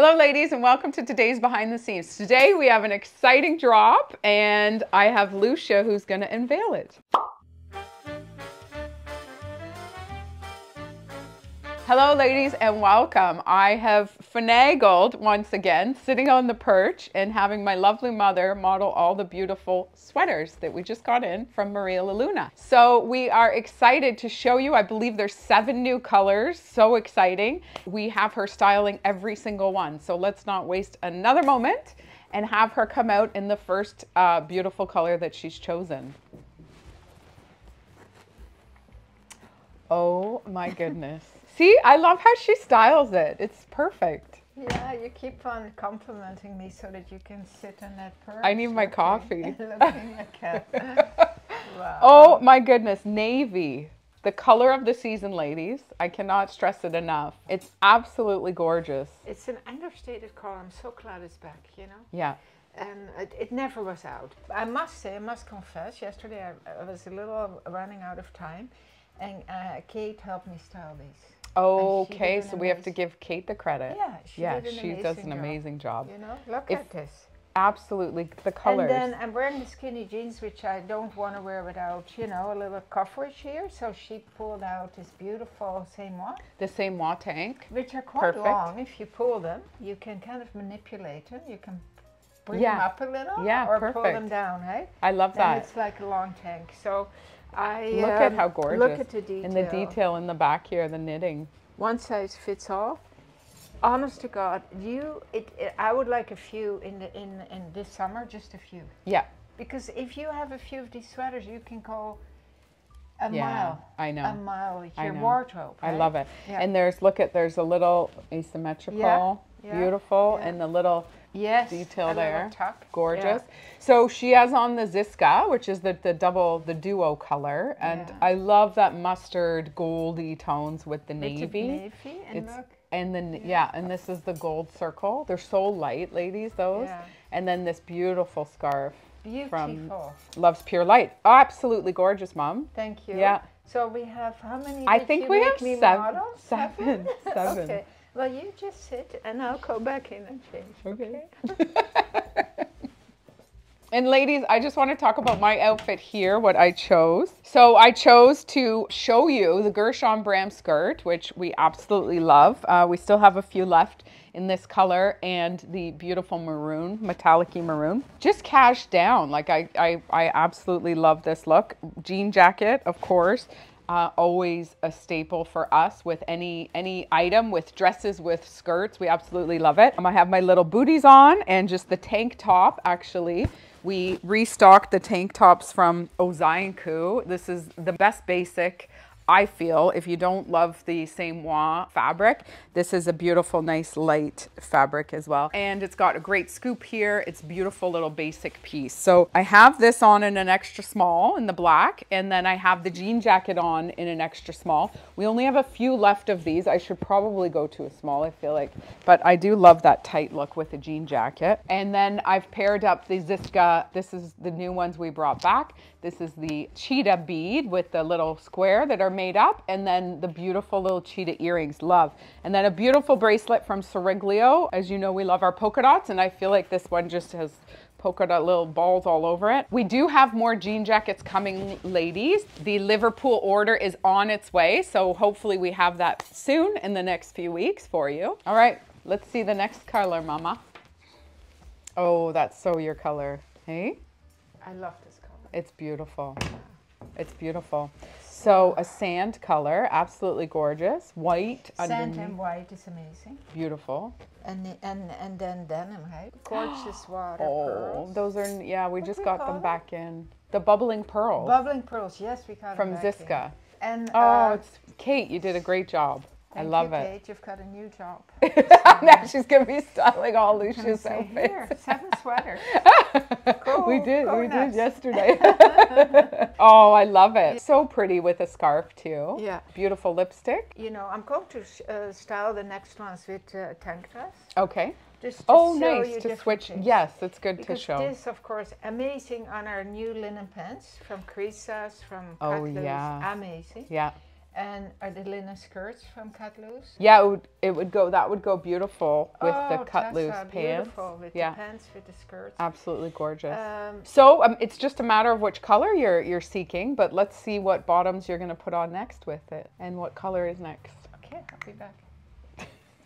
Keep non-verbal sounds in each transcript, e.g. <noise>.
Hello, ladies, and welcome to today's Behind the Scenes. Today we have an exciting drop, and I have Lousje who's going to unveil it. Hello, ladies, and welcome. I have finagled once again, sitting on the perch and having my lovely mother model all the beautiful sweaters that we just got in from Marie La Lune. So we are excited to show you. I believe there's seven new colors. So exciting. We have her styling every single one. So let's not waste another moment and have her come out in the first uh, beautiful color that she's chosen. Oh my goodness. See, I love how she styles it. It's perfect. Yeah, you keep on complimenting me so that you can sit on that perch. I need my coffee. <laughs> looking like a, <laughs> wow. Oh my goodness, navy. The color of the season, ladies. I cannot stress it enough. It's absolutely gorgeous. It's an understated color. I'm so glad it's back, you know? Yeah. And it, it never was out. I must say, I must confess, yesterday I, I was a little running out of time and uh, Kate helped me style these. Okay, so we have to give Kate the credit. Yeah, she, yeah, she does an job. amazing job. You know, look if, at this. Absolutely, the colors. And then I'm wearing the skinny jeans, which I don't want to wear without, you know, a little coverage here. So she pulled out this beautiful same semois. The semois tank. Which are quite Perfect. long. If you pull them, you can kind of manipulate them. You can bring yeah. them up a little yeah, or perfect. pull them down, right? I love that. And it's like a long tank. So I look um, at how gorgeous. Look at the detail. And the detail in the back here, the knitting. One size fits all. Honest to God, you, it, it, I would like a few in the in in this summer, just a few. Yeah. Because if you have a few of these sweaters, you can go a yeah, mile. I know. A mile your wardrobe. Right? I love it. Yeah. And there's look at there's a little asymmetrical, yeah, beautiful, and the little yes, detail there. Tuck. Gorgeous. So she has on the Ziska, which is the, the double, the duo color. And I love that mustard goldy tones with the navy. With the navy and it's, look. And then, yeah. yeah. and this is the gold circle. They're so light, ladies, those. Yeah. And then this beautiful scarf. Beautiful. From Love's Pure Light. Absolutely gorgeous, Mom. Thank you. Yeah. So we have how many? I think we have seven. <laughs> Models? Seven. Seven. okay. Well, you just sit and I'll go back in and change. Okay. okay? <laughs> and ladies, I just want to talk about my outfit here, what I chose. So I chose to show you the Gershon Bram skirt, which we absolutely love. Uh, we still have a few left in this color and the beautiful maroon, metallic maroon. Just cash down. Like I, I, I absolutely love this look. Jean jacket, of course. Uh, always a staple for us with any any item with dresses with skirts. We absolutely love it. Um, i have my little booties on and just the tank top actually. We restocked the tank tops from Ozai N Ku. This is the best basic I feel if you don't love the semois fabric, this is a beautiful, nice light fabric as well. And it's got a great scoop here. It's beautiful little basic piece. So I have this on in an extra small in the black, and then I have the jean jacket on in an extra small. We only have a few left of these. I should probably go to a small, I feel like, but I do love that tight look with the jean jacket. And then I've paired up the Ziska. This is the new ones we brought back. This is the cheetah bead with the little square that are made up and then the beautiful little cheetah earrings, love. And then a beautiful bracelet from Soriglio. As you know, we love our polka dots and I feel like this one just has polka dot little balls all over it. We do have more jean jackets coming, ladies. The Liverpool order is on its way, so hopefully we have that soon in the next few weeks for you. All right, let's see the next color, mama. Oh, that's so your color. Hey? I love this color. It's beautiful. It's beautiful. So a sand color, absolutely gorgeous. White Sand underneath. and white is amazing. Beautiful. And and and then denim, right? <gasps> Gorgeous water Oh, pearls. those are yeah. We What just we got them them? back in. The bubbling pearls Bubbling pearls, yes, we got from them back in. Ziska. And Oh, uh, it's Kate. You did a great job. I love you, it. Kate, you've got a new job. <laughs> now she's gonna be styling all Lousje's outfits. here, seven sweaters. <laughs> we did, we nuts. did yesterday. <laughs> oh, I love it. So pretty with a scarf too. Yeah. Beautiful lipstick. You know, I'm going to uh, style the next ones with uh, tank dress. Okay. Just to Oh, nice you to switch. things. Yes, it's good Because to show. this, of course, amazing on our new linen pants from Crisas, from Oh, yeah. Amazing. Yeah. And are the linen skirts from Cut Loose? Yeah, it would, it would go. That would go beautiful with oh, the cut loose pants. Beautiful with Yeah. the pants, with the skirts. Absolutely gorgeous. Um, so um, it's just a matter of which color you're you're seeking, but let's see what bottoms you're going to put on next with it, and what color is next. okay, I'll be back.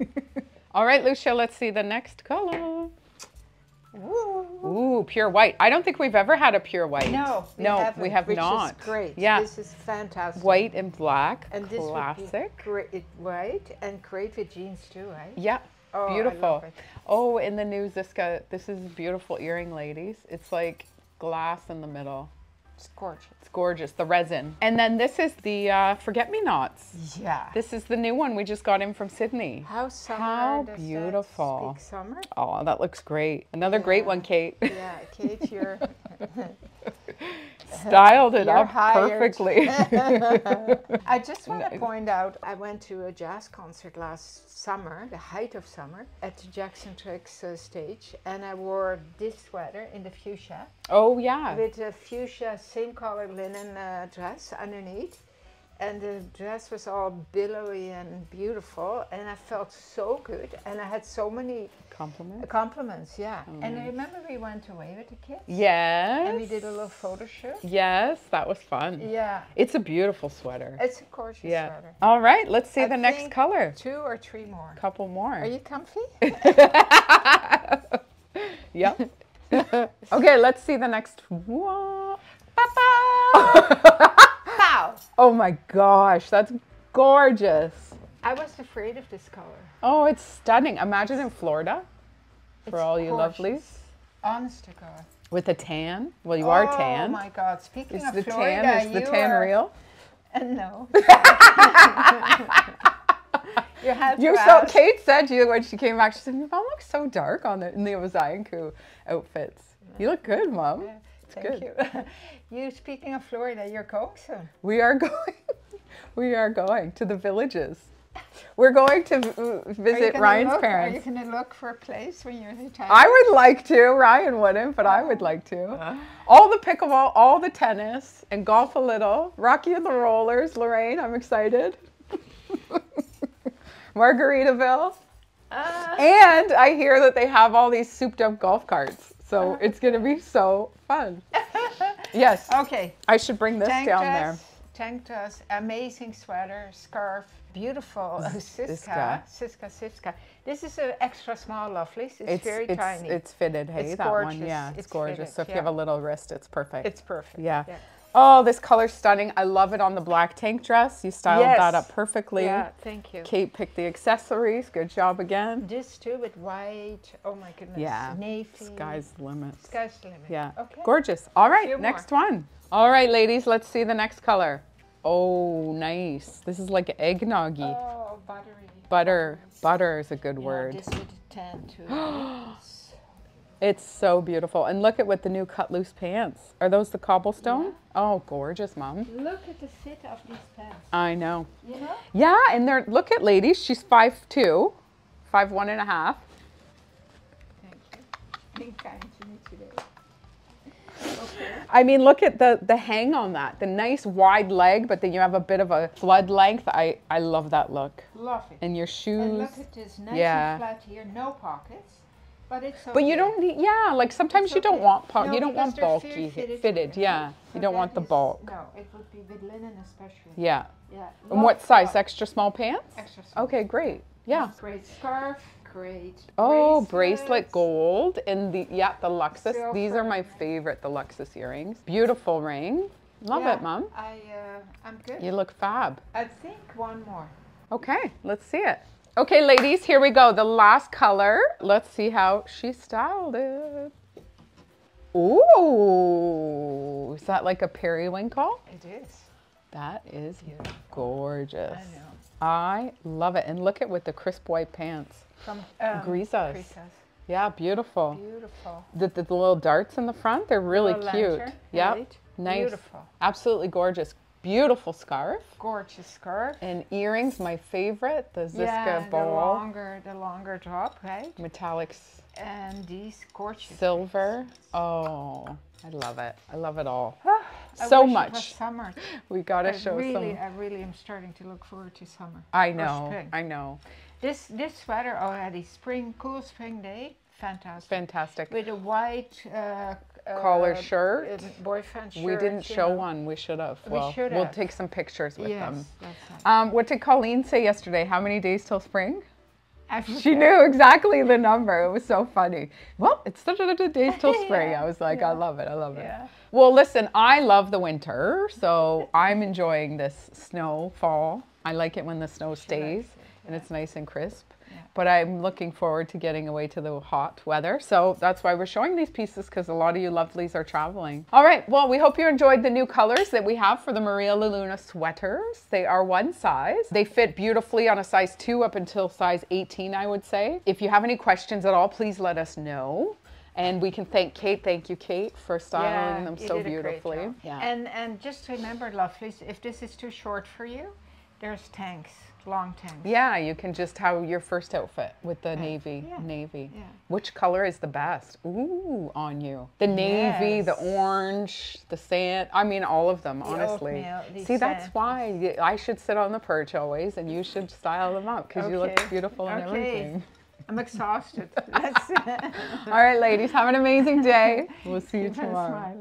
<laughs> All right, Lousje, let's see the next color. Ooh. Ooh, pure white. I don't think we've ever had a pure white. No, we no, haven't, we have which not. Is great. Yeah, this is fantastic. white and black, and this classic. great, white and great with jeans too, right? Yeah, Oh, beautiful. Oh, in the new Ziska, this is beautiful earring, ladies. It's like glass in the middle. It's gorgeous. It's gorgeous, the resin. And then this is the uh, forget-me-nots. Yeah. This is the new one we just got in from Sydney. How summer How beautiful. That speak summer? Oh, that looks great. Another great one, Kate. Yeah, Kate, you're <laughs> <laughs> Styled it up hired. perfectly. <laughs> I just want to point out I went to a jazz concert last summer, the height of summer, at the Jackson-Triggs uh, stage, and I wore this sweater in the fuchsia oh, yeah. with a fuchsia same color linen uh, dress underneath. And the dress was all billowy and beautiful, and I felt so good. And I had so many Compliment. compliments, yeah. Oh, and I remember we went away with the kids, Yes. and we did a little photo shoot. Yes, that was fun. Yeah, It's a beautiful sweater. it's a gorgeous Yeah. sweater. All right, let's see I the next color. Two or three more. Couple more. Are you comfy? <laughs> Yep. <laughs> <laughs> okay, let's see the next one. Oh my gosh, that's gorgeous. I was afraid of this color. Oh, it's stunning. Imagine in Florida for It's all you gorgeous. lovelies Honest to God. with a tan. Well, you are tan. Oh my God! Speaking Is of the Florida, tan is the tan are, real? Uh, no. <laughs> <laughs> you have You so ask. Kate said to you when she came back. She said, "Your mom looks so dark on the in the Ozai N Ku outfits. You look good, mom." Yeah, Thank good. you. <laughs> you speaking of Florida, you're going soon. We are <laughs> going. we are going to the villages. We're going to v- Are you visit gonna Ryan's look, parents. Are you going to look for a place when you're retired? I would like to. Ryan wouldn't, but I would like to. All the pickleball, all the tennis, and golf a little. Rocky and the rollers. Lorraine, I'm excited. <laughs> Margaritaville. Uh, And I hear that they have all these souped up golf carts. So it's going to be so fun. <laughs> Yes. okay. I should bring this Tank down dress, tank dress, amazing sweater, scarf, beautiful uh, Siska, Siska, Siska. This is an extra small, lovely. It's. It's very it's, tiny. it's fitted, hey, It's that one. gorgeous. Yeah, it's, It's gorgeous. fitted, so if you have a little wrist, it's perfect. It's perfect. Yeah. Oh, this color's stunning. I love it on the black tank dress. You styled that up perfectly. Yeah, thank you. Kate picked the accessories. Good job again. This too with white. Oh my goodness. Yeah. Navy. Sky's limit. Sky's limit. Yeah. Okay. Gorgeous. All right, next one. All right, ladies, let's see the next color. Oh, nice. This is like eggnoggy. Oh, buttery. Butter. Butter is a good Yeah, word. This the tan too. It's- so beautiful. And look at what the new cut loose pants. Are those the cobblestone? Oh, gorgeous, mom. Look at the fit of these pants. I know. You know? Yeah, and they're look at ladies. She's five two, five one and a half. Thank you. Being kind to me today. Okay. I mean, look at the the hang on that. The nice wide leg, but then you have a bit of a flood length. I I love that look. Love it. And your shoes. And look at this nice Yeah. and flat here, no pockets. But it's okay. But you don't need, yeah, like sometimes It's you don't want po- No, you don't want bulky fitted, fitted yeah. You don't want the is- bulk. No, it would be with linen especially. Yeah. Yeah. And what size? that. Extra small pants? Extra small. Okay, great. Yeah. Great scarf. Great. Oh, bracelet bracelets. gold and the yeah, the Luxus. These are my favorite, the Luxus earrings. Beautiful ring. Love Yeah, it, mom. I, uh, I'm good. You look fab. I think one more. Okay, let's see it. Okay, ladies, here we go. The last color. Let's see how she styled it. Ooh, is that like a periwinkle? It is. That is Beautiful. gorgeous. I know. I love it. And look at with the crisp white pants. From um, Grisas. Grisas. Yeah, beautiful. Beautiful. The, the, little darts in the front, they're really cute. lantern, Yeah, right? nice. Beautiful. Absolutely gorgeous. Beautiful scarf. Gorgeous scarf. And earrings, my favorite, the Ziska yeah, ball. the longer, the longer top, right? Metallics. And these gorgeous. Silver. Oh, I love it. I love it all. I so much. summer. We got to I show really, some. I really am starting to look forward to summer. I know. I know. This this sweater already spring, cool spring day, fantastic. Fantastic. With a white uh, Collar uh, shirt. boyfriend shirt. We didn't show know. one. We should have. We Well, should we'll take some pictures with Yes, them. that's. Um, what did Colleen say yesterday? How many days till spring? She knew exactly the number. It was so funny. Well, it's such a days till <laughs> spring. Yeah, I was like, I love it. I love it. Yeah. Well, listen, I love the winter, so I'm enjoying this snow fall. I like it when the snow stays it, and it's nice and crisp. Yeah. But I'm looking forward to getting away to the hot weather. So that's why we're showing these pieces because a lot of you lovelies are traveling. All right. Well, we hope you enjoyed the new colors that we have for the Marie La Lune sweaters. They are one size. They fit beautifully on a size two up until size 18, I would say. If you have any questions at all, please let us know. And we can thank Kate. Thank you, Kate, for styling them so did a great beautifully. Yeah. And and just remember, lovelies, if this is too short for you, there's tanks, long tanks. Yeah, you can just have your first outfit with the navy. Yeah. Navy. Yeah. Which color is the best? Ooh, on you. The navy, the orange, the sand. I mean, all of them, honestly. oatmeal, the See, that's why I should sit on the perch always and you should style them up because you look beautiful and Okay. everything. I'm exhausted. <laughs> All right, ladies, have an amazing day. We'll see you tomorrow.